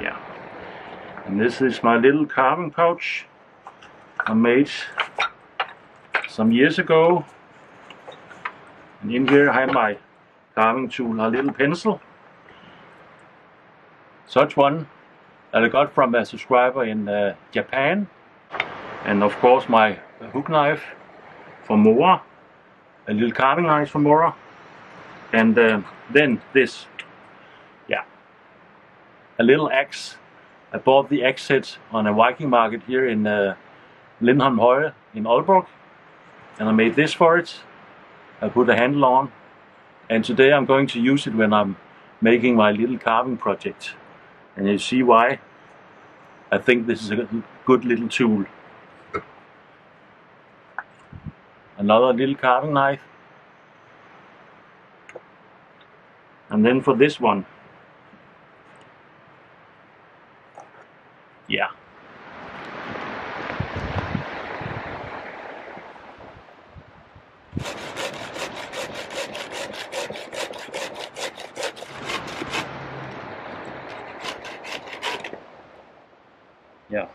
Yeah. And this is my little carving pouch I made some years ago. And in here I have my carving tool, a little pencil. Such one that I got from a subscriber in uh, Japan. And of course my hook knife from Mora. A little carving knife from Mora. And uh, then this. A little axe. I bought the axe set on a Viking market here in uh, Lindholm Høje in Aalborg. And I made this for it. I put a handle on. And today I'm going to use it when I'm making my little carving project. And you see why I think this is a good little tool. Another little carving knife. And then for this one, yeah. Yeah.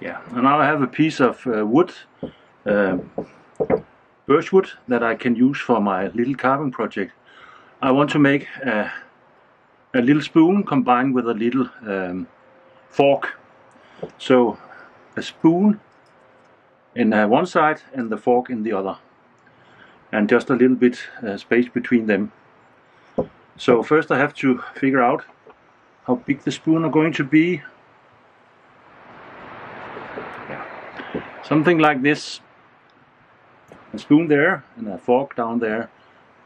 Yeah, and now I have a piece of uh, wood, uh, birch wood, that I can use for my little carving project. I want to make a, a little spoon combined with a little um, fork. So a spoon in uh, one side and the fork in the other. And just a little bit uh, space between them. So first I have to figure out how big the spoon are going to be something like this. A spoon there and a fork down there.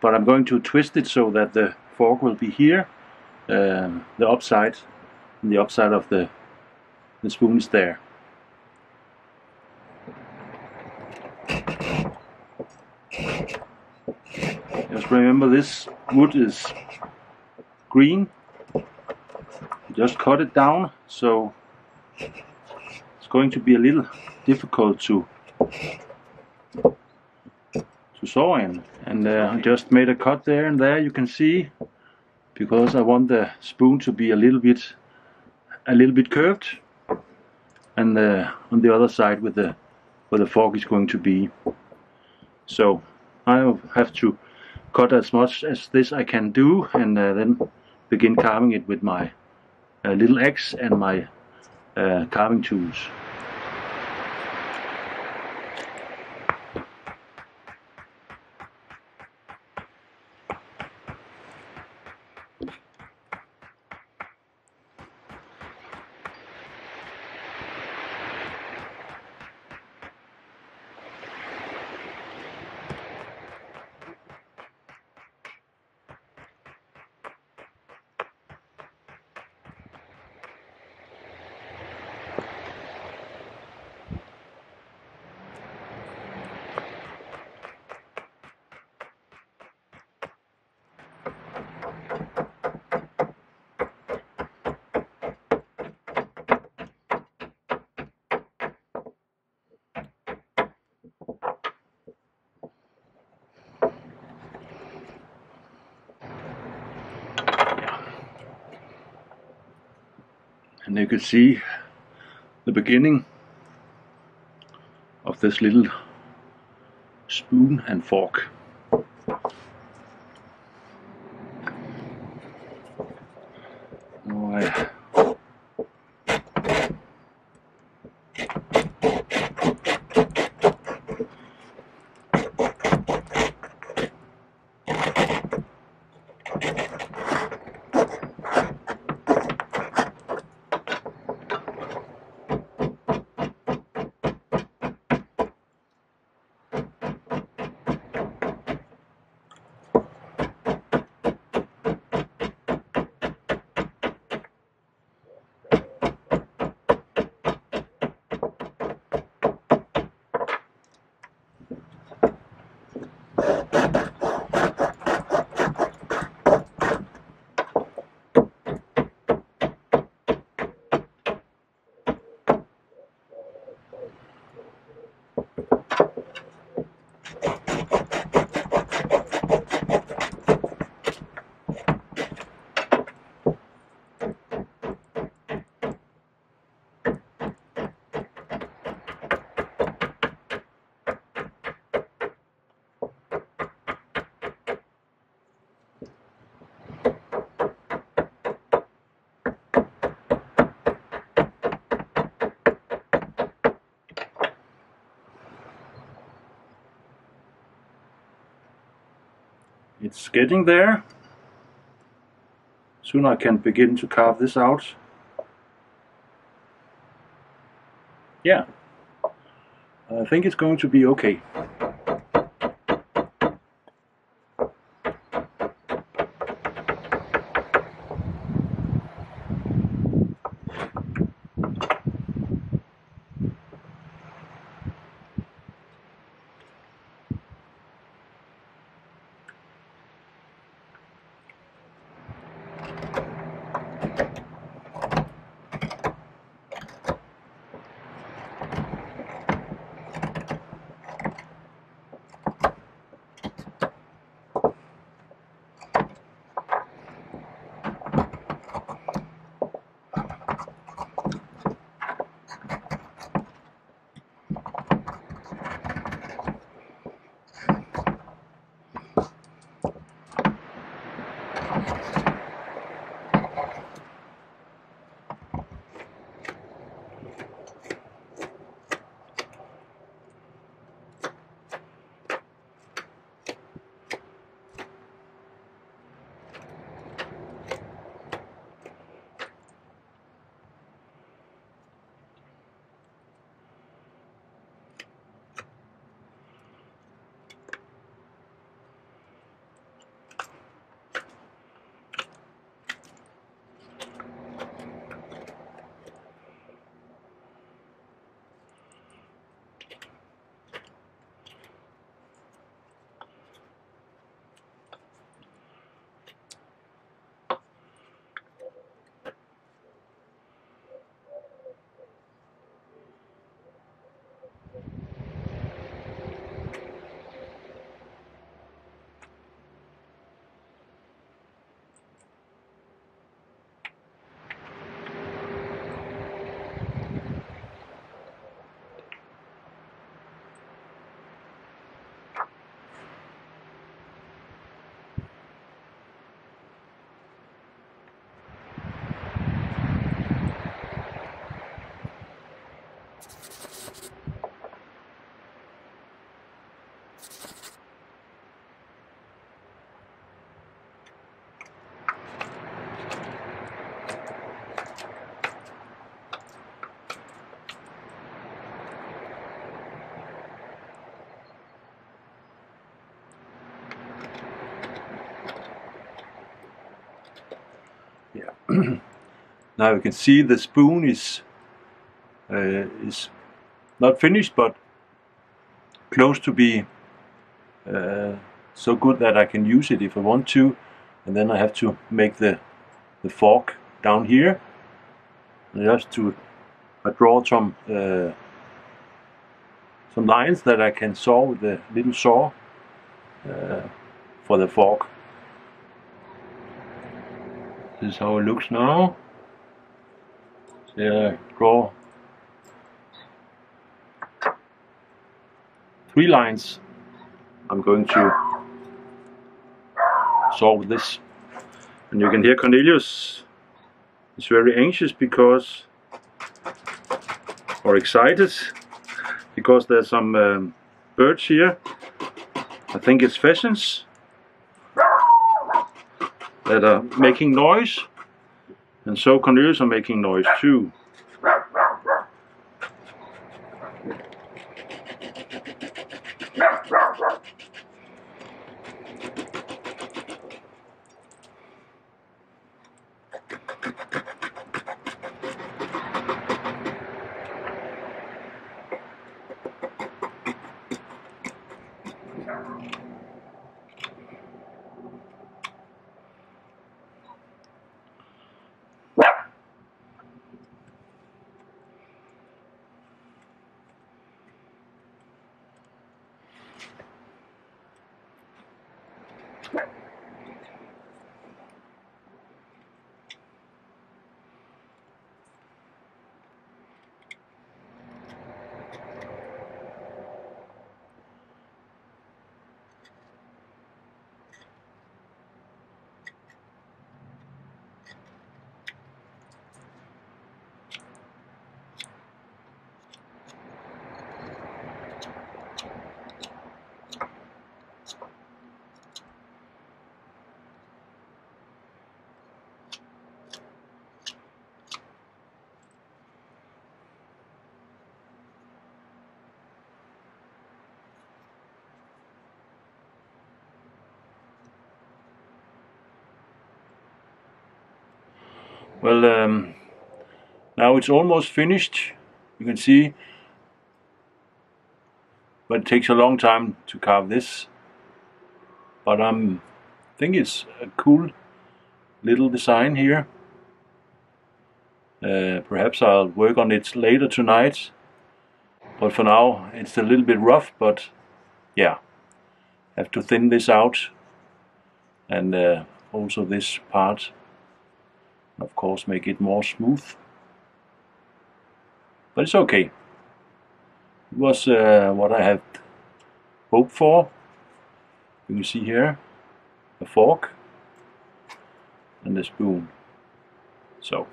But I'm going to twist it so that the fork will be here um, the upside the upside of the the spoon is there. Just remember this wood is green. Just cut it down so it's going to be a little difficult to to saw in. And uh, I just made a cut there and there you can see because I want the spoon to be a little bit a little bit curved. And uh, on the other side with the where the fork is going to be. So I have to cut as much as this I can do and uh, then begin carving it with my uh, little axe and my uh, carving tools. And you can see the beginning of this little spoon and fork. It's getting there. Soon I can begin to carve this out. Yeah, I think it's going to be okay. Now you can see the spoon is uh, is not finished but close to be uh, so good that I can use it if I want to. And then I have to make the the fork down here. And just to I draw some uh, some lines that I can saw with the little saw uh, for the fork this is how it looks now. I draw three lines. I'm going to solve this. And you can hear Cornelius is very anxious because, or excited, because there's some um, birds here. I think it's pheasants that are making noise and so conures are making noise too. Well, um, now it's almost finished. You can see, but it takes a long time to carve this. But I um, think it's a cool little design here. Uh, perhaps I'll work on it later tonight. But for now, it's a little bit rough, but yeah, have to thin this out and uh, also this part of course make it more smooth. But it's okay. It was uh, what I had hoped for. You can see here a fork and a spoon. So